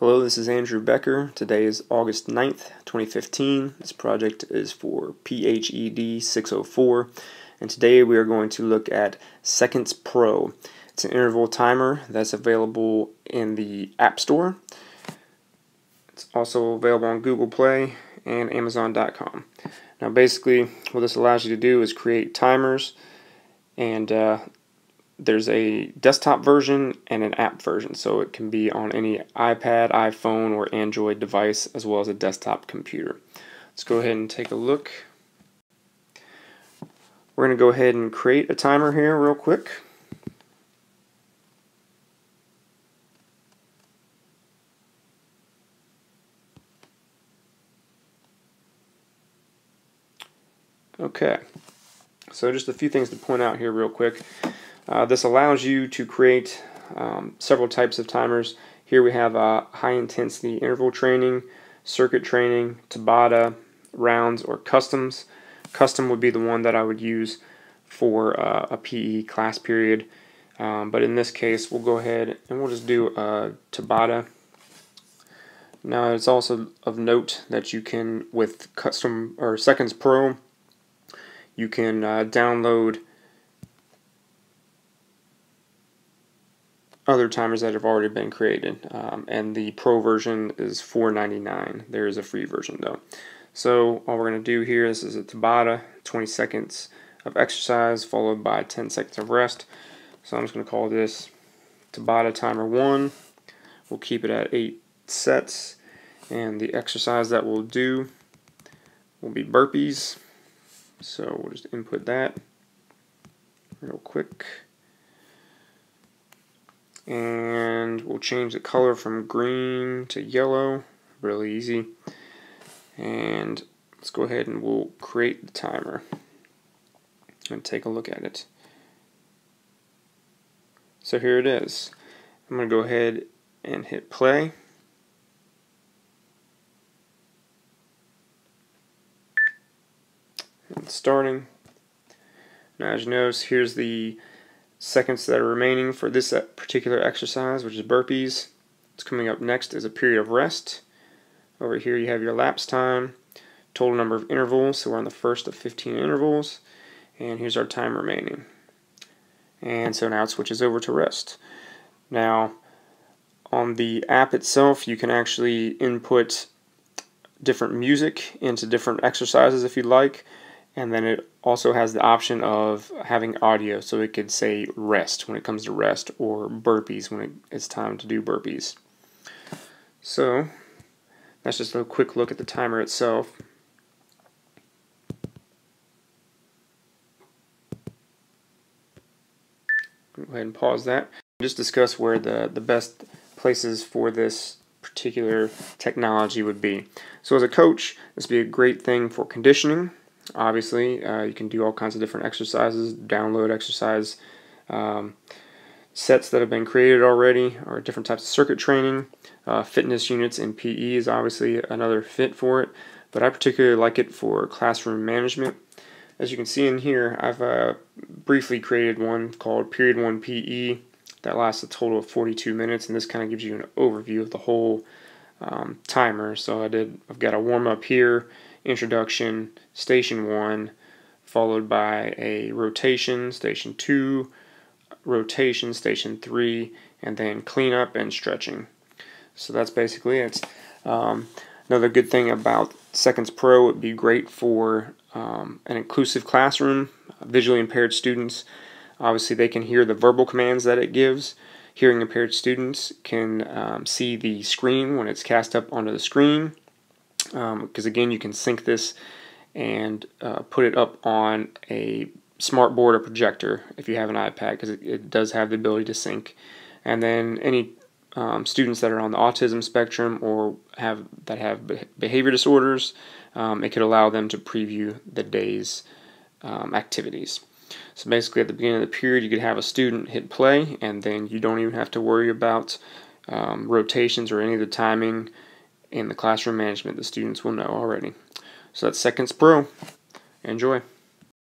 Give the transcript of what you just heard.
Hello, this is Andrew Becker. Today is August 9th, 2015. This project is for PHED 604, and today we are going to look at Seconds Pro. It's an interval timer that's available in the App Store. It's also available on Google Play and Amazon.com. Now, basically, what this allows you to do is create timers and uh, there's a desktop version and an app version, so it can be on any iPad, iPhone, or Android device, as well as a desktop computer. Let's go ahead and take a look. We're going to go ahead and create a timer here real quick. Okay, so just a few things to point out here real quick. Uh, this allows you to create um, several types of timers. Here we have uh, high intensity interval training, circuit training, Tabata, rounds, or customs. Custom would be the one that I would use for uh, a PE class period. Um, but in this case, we'll go ahead and we'll just do a Tabata. Now, it's also of note that you can, with custom or Seconds Pro, you can uh, download other timers that have already been created. Um, and the pro version is $4.99. There is a free version though. So all we're going to do here, this is a Tabata, 20 seconds of exercise followed by 10 seconds of rest. So I'm just going to call this Tabata timer 1. We'll keep it at 8 sets. And the exercise that we'll do will be burpees. So we'll just input that real quick and we'll change the color from green to yellow really easy. And let's go ahead and we'll create the timer and take a look at it. So here it is. I'm gonna go ahead and hit play. And starting. Now as you notice here's the seconds that are remaining for this uh, particular exercise, which is burpees. What's coming up next is a period of rest. Over here you have your lapse time, total number of intervals, so we're on the first of 15 intervals, and here's our time remaining. And so now it switches over to rest. Now, on the app itself, you can actually input different music into different exercises if you'd like and then it also has the option of having audio so it could say rest when it comes to rest or burpees when it's time to do burpees. So that's just a quick look at the timer itself. Go ahead and pause that. Just discuss where the the best places for this particular technology would be. So as a coach this would be a great thing for conditioning Obviously, uh, you can do all kinds of different exercises, download exercise um, sets that have been created already, or different types of circuit training. Uh, fitness units in PE is obviously another fit for it, but I particularly like it for classroom management. As you can see in here, I've uh, briefly created one called Period 1 PE that lasts a total of 42 minutes, and this kind of gives you an overview of the whole um, timer. So I did, I've got a warm up here, introduction, station one, followed by a rotation, station two, rotation, station three, and then cleanup and stretching. So that's basically it. Um, another good thing about Seconds Pro would be great for um, an inclusive classroom, visually impaired students. Obviously, they can hear the verbal commands that it gives. Hearing impaired students can um, see the screen when it's cast up onto the screen because um, again you can sync this and uh, put it up on a smart board or projector if you have an iPad because it, it, does have the ability to sync. And then any um, students that are on the autism spectrum or have that have behavior disorders um, it could allow them to preview the day's um, activities so basically at the beginning of the period you could have a student hit play and then you don't even have to worry about um, rotations or any of the timing in the classroom management the students will know already. So that's Seconds Pro. Enjoy.